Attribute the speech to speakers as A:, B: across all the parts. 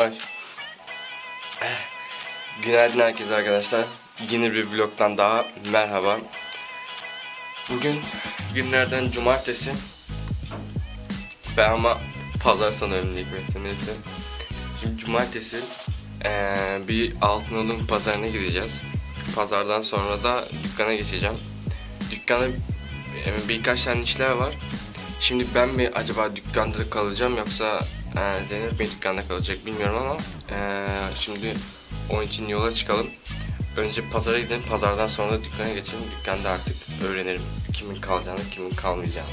A: Ay. Günaydın herkese arkadaşlar. Yeni bir vlogdan daha merhaba. Bugün günlerden cumartesi. Ben ama pazar sanıyorum ilk mesela neyse. Şimdi cumartesi eee, bir Altınoluk pazarına gideceğiz. Pazardan sonra da dükkana geçeceğim. Dükkana birkaç tane işler var. Şimdi ben mi acaba dükkanda kalacağım yoksa e, Zeynep mi dükkanda kalacak bilmiyorum ama e, şimdi onun için yola çıkalım. Önce pazara gidelim, pazardan sonra da dükkana geçelim. Dükkanda artık öğrenirim kimin kalacağını, kimin kalmayacağını.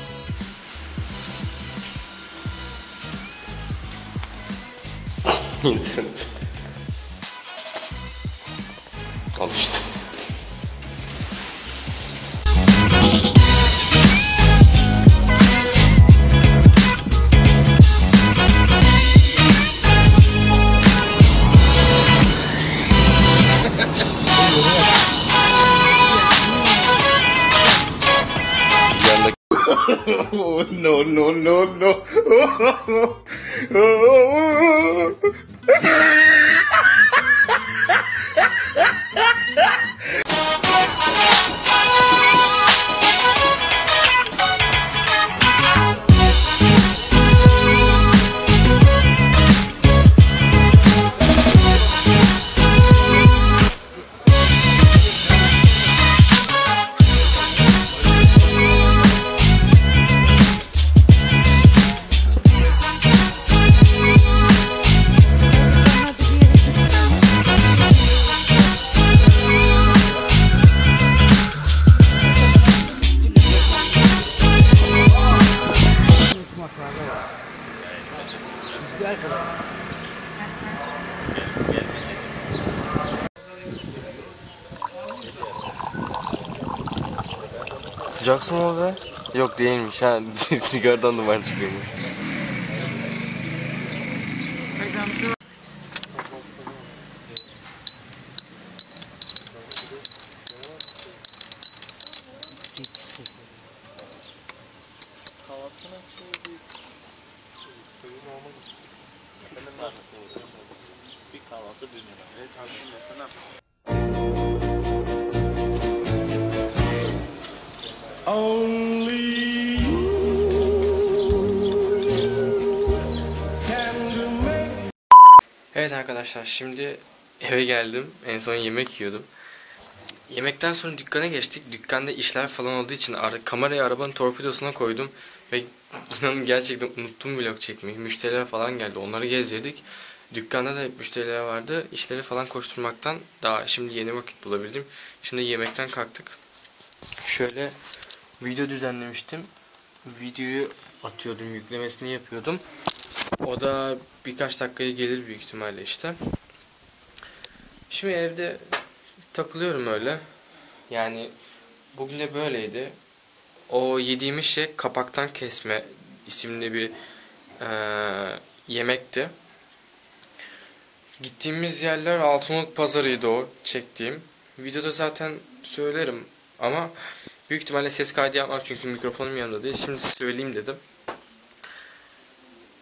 A: Al işte.
B: No, no, no, no.
A: Sıcak mı be? Yok değilmiş ha. Sigaradan duman çıkıyormuş. Evet arkadaşlar şimdi eve geldim. En son yemek yiyordum. Yemekten sonra dükkana geçtik. Dükkanda işler falan olduğu için ara, kamerayı arabanın torpidosuna koydum. Ve inanın gerçekten unuttum vlog çekmeyi. Müşteriler falan geldi. Onları gezdirdik. Dükkanda da hep müşteriler vardı. İşleri falan koşturmaktan daha şimdi yeni vakit bulabildim. Şimdi yemekten kalktık. Şöyle video düzenlemiştim. Videoyu atıyordum, yüklemesini yapıyordum. O da birkaç dakikaya gelir büyük ihtimalle işte. Şimdi evde takılıyorum öyle. Yani bugün de böyleydi. O yediğimiz şey kapaktan kesme isimli bir eee, yemekti. Gittiğimiz yerler Altınoluk pazarıydı o çektiğim. Videoda zaten söylerim ama büyük ihtimalle ses kaydı yapmam çünkü mikrofonum yanımda değil. Şimdi söyleyeyim dedim.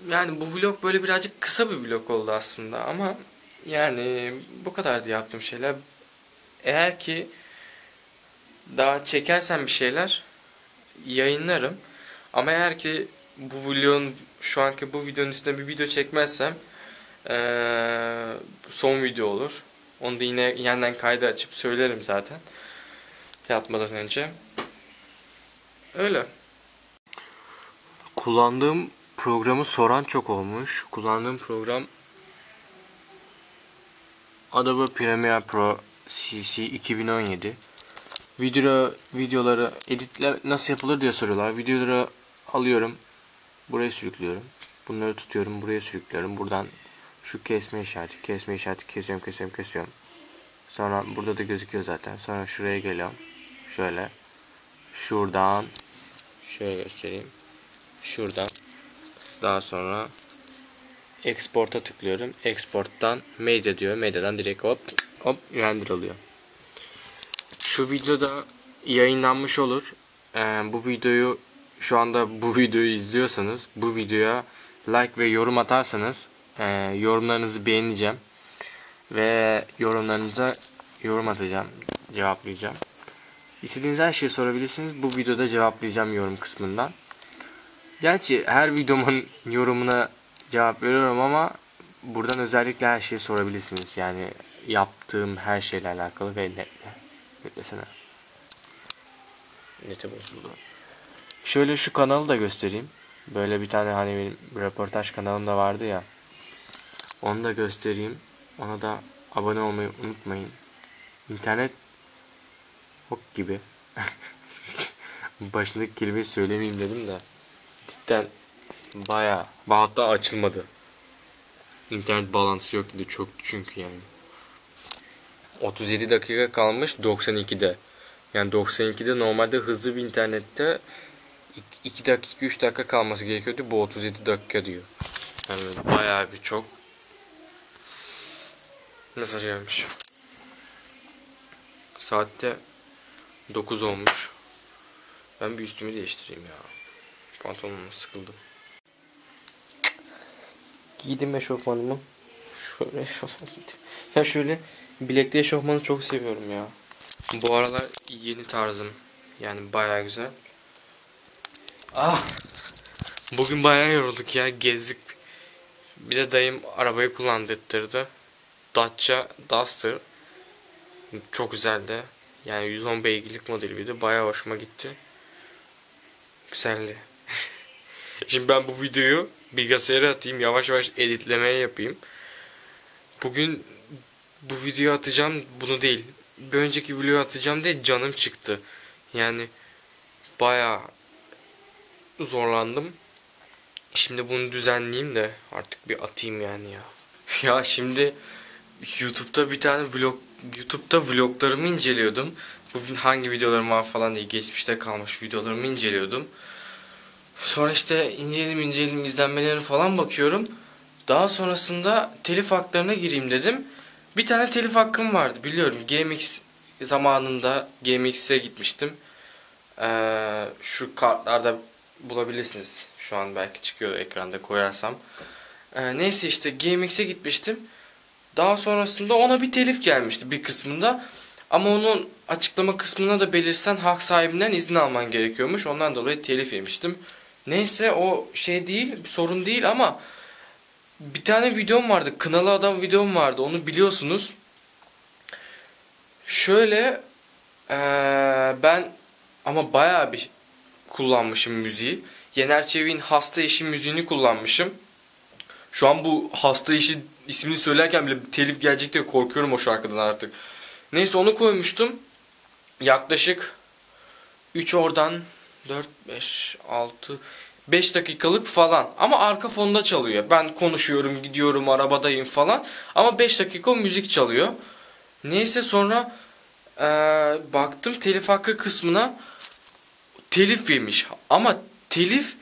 A: Yani bu vlog böyle birazcık kısa bir vlog oldu aslında ama yani bu kadardı yaptığım şeyler. Eğer ki daha çekersem bir şeyler yayınlarım. Ama eğer ki bu vlogun şu anki bu videonun üstüne bir video çekmezsem eee, son video olur. Onu da yine yeniden kaydı açıp söylerim zaten. Yatmadan önce. Öyle. Kullandığım programı soran çok olmuş. Kullandığım program Adobe Premiere Pro CC 2017. Video videoları editle nasıl yapılır diye soruyorlar. Videoları alıyorum. Buraya sürüklüyorum. Bunları tutuyorum. Buraya sürüklüyorum. Buradan şu kesme işareti, kesme işareti kesiyorum, kesiyorum, kesiyorum. Sonra burada da gözüküyor zaten. Sonra şuraya geliyorum. Şöyle. Şuradan şöyle göstereyim. Şuradan daha sonra export'a tıklıyorum. Export'tan media diyor. Media'dan direkt hop hop render alıyor. Şu videoda yayınlanmış olur. Ee, bu videoyu şu anda bu videoyu izliyorsanız bu videoya like ve yorum atarsanız Ee, yorumlarınızı beğeneceğim. Ve yorumlarınıza yorum atacağım. Cevaplayacağım. İstediğiniz her şeyi sorabilirsiniz. Bu videoda cevaplayacağım yorum kısmından. Gerçi her videomun yorumuna cevap veriyorum ama buradan özellikle her şeyi sorabilirsiniz. Yani yaptığım her şeyle alakalı ve netle. Netlesene. Nete bozuldu. Şöyle şu kanalı da göstereyim. Böyle bir tane hani benim röportaj kanalım da vardı ya. Onu da göstereyim. Ona da abone olmayı unutmayın. İnternet ok gibi. Başındaki kelimeyi söylemeyeyim dedim de. Cidden baya hatta açılmadı. İnternet bağlantısı yok dedi çok çünkü yani. 37 dakika kalmış 92'de. Yani 92'de normalde hızlı bir internette 2 dakika 3 dakika kalması gerekiyordu. Bu 37 dakika diyor. Yani bayağı bir çok mesaj gelmiş. Saatte 9 olmuş. Ben bir üstümü değiştireyim ya. Pantolonuma sıkıldım. Giydim eşofmanımı. Şöyle eşofman giydim. Ya şöyle bilekli eşofmanı çok seviyorum ya. Bu aralar yeni tarzım. Yani bayağı güzel. Ah! Bugün bayağı yorulduk ya. Gezdik. Bir de dayım arabayı kullandırdı. Dacia Duster. Çok güzeldi. Yani 110 beygirlik modeli bir de bayağı hoşuma gitti. Güzeldi. Şimdi ben bu videoyu bilgisayara atayım. Yavaş yavaş editlemeye yapayım. Bugün bu videoyu atacağım. Bunu değil. Bir önceki videoyu atacağım diye canım çıktı. Yani bayağı zorlandım. Şimdi bunu düzenleyeyim de artık bir atayım yani ya. Ya şimdi YouTube'da bir tane vlog YouTube'da vloglarımı inceliyordum. Bu hangi videolarım var falan diye geçmişte kalmış videolarımı inceliyordum. Sonra işte inceledim inceledim izlenmeleri falan bakıyorum. Daha sonrasında telif haklarına gireyim dedim. Bir tane telif hakkım vardı biliyorum. GMX zamanında GMX'e gitmiştim. Ee, şu kartlarda bulabilirsiniz. Şu an belki çıkıyor ekranda koyarsam. Ee, neyse işte GMX'e gitmiştim. Daha sonrasında ona bir telif gelmişti bir kısmında. Ama onun açıklama kısmına da belirsen hak sahibinden izin alman gerekiyormuş. Ondan dolayı telif yemiştim. Neyse o şey değil sorun değil ama bir tane videom vardı. Kınalı adam videom vardı. Onu biliyorsunuz. Şöyle ee, ben ama bayağı bir kullanmışım müziği. Yener Çevik'in Hasta İşi müziğini kullanmışım. Şu an bu Hasta İşi ismini söylerken bile telif gelecek diye korkuyorum o şarkıdan artık. Neyse onu koymuştum. Yaklaşık 3 oradan 4, 5, 6, 5 dakikalık falan. Ama arka fonda çalıyor. Ben konuşuyorum, gidiyorum, arabadayım falan. Ama 5 dakika o müzik çalıyor. Neyse sonra ee, baktım telif hakkı kısmına telif yemiş. Ama telif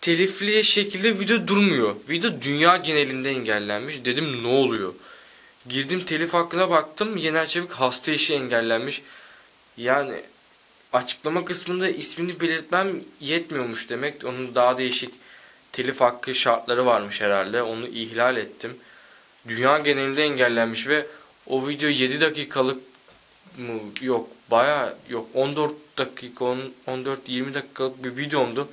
A: telifli şekilde video durmuyor. Video dünya genelinde engellenmiş. Dedim ne oluyor? Girdim telif hakkına baktım. Yener Çevik hasta işi engellenmiş. Yani açıklama kısmında ismini belirtmem yetmiyormuş demek. Onun daha değişik telif hakkı şartları varmış herhalde. Onu ihlal ettim. Dünya genelinde engellenmiş ve o video 7 dakikalık mı yok baya yok 14 dakika 14-20 dakikalık bir videomdu.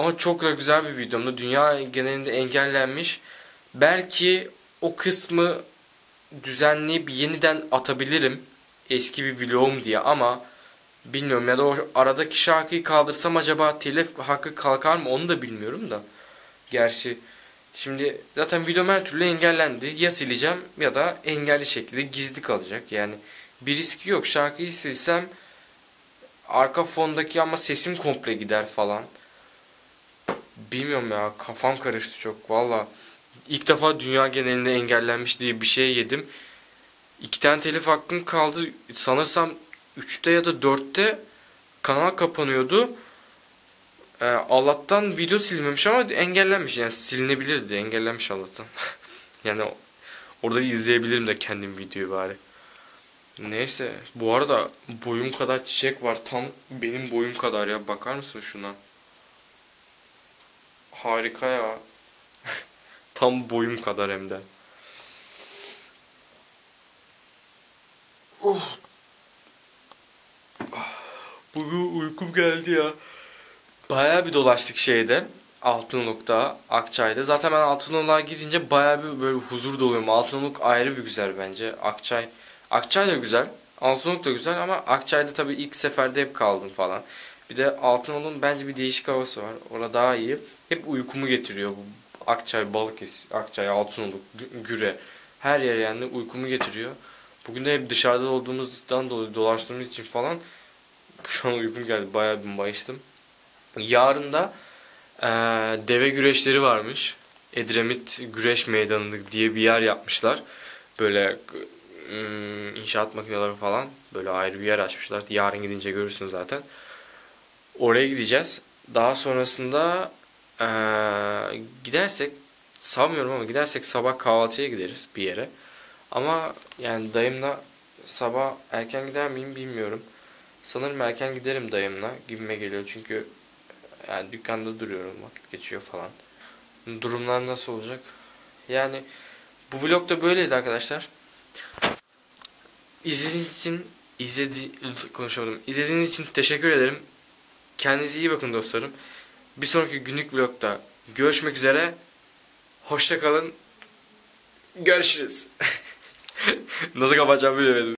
A: Ama çok da güzel bir videomdu. Dünya genelinde engellenmiş. Belki o kısmı düzenleyip yeniden atabilirim. Eski bir vlogum diye ama bilmiyorum ya da o aradaki şarkıyı kaldırsam acaba telif hakkı kalkar mı onu da bilmiyorum da. Gerçi şimdi zaten videom her türlü engellendi. Ya sileceğim ya da engelli şekilde gizli kalacak. Yani bir riski yok. Şarkıyı silsem arka fondaki ama sesim komple gider falan. Bilmiyorum ya kafam karıştı çok valla. İlk defa dünya genelinde engellenmiş diye bir şey yedim. İki tane telif hakkım kaldı. Sanırsam 3'te ya da 4'te kanal kapanıyordu. Ee, Allah'tan video silmemiş ama engellenmiş. Yani silinebilirdi. Engellenmiş Allah'tan. yani orada izleyebilirim de kendim videoyu bari. Neyse. Bu arada boyum kadar çiçek var. Tam benim boyum kadar ya. Bakar mısın şuna? Harika ya. Tam boyum kadar hem de. Oh. Bugün uykum geldi ya. Bayağı bir dolaştık şeyde. Altınoluk'ta, Akçay'da. Zaten ben Altınoluk'a gidince bayağı bir böyle huzur doluyorum. Altınoluk ayrı bir güzel bence. Akçay Akçay da güzel. Altınoluk da güzel ama Akçay'da tabii ilk seferde hep kaldım falan. Bir de Altınoluk'un bence bir değişik havası var. Orada daha iyi. Hep uykumu getiriyor bu Akçay, Balıkesir, Akçay, Altınoluk, Gü- Güre. Her yer yani uykumu getiriyor. Bugün de hep dışarıda olduğumuzdan dolayı dolaştığımız için falan şu an uykum geldi. Bayağı bir mayıştım. Yarın da eee, deve güreşleri varmış. Edremit Güreş Meydanı diye bir yer yapmışlar. Böyle inşaat makineleri falan böyle ayrı bir yer açmışlar. Yarın gidince görürsün zaten. Oraya gideceğiz. Daha sonrasında eee, gidersek sanmıyorum ama gidersek sabah kahvaltıya gideriz bir yere. Ama yani dayımla sabah erken gider miyim bilmiyorum. Sanırım erken giderim dayımla gibime geliyor çünkü yani dükkanda duruyorum vakit geçiyor falan. Durumlar nasıl olacak? Yani bu vlog da böyleydi arkadaşlar. İzlediğiniz için izledi konuşamadım. İzlediğiniz için teşekkür ederim. Kendinize iyi bakın dostlarım. Bir sonraki günlük vlogda görüşmek üzere. Hoşça kalın. Görüşürüz. Nasıl kapatacağımı bilemedim.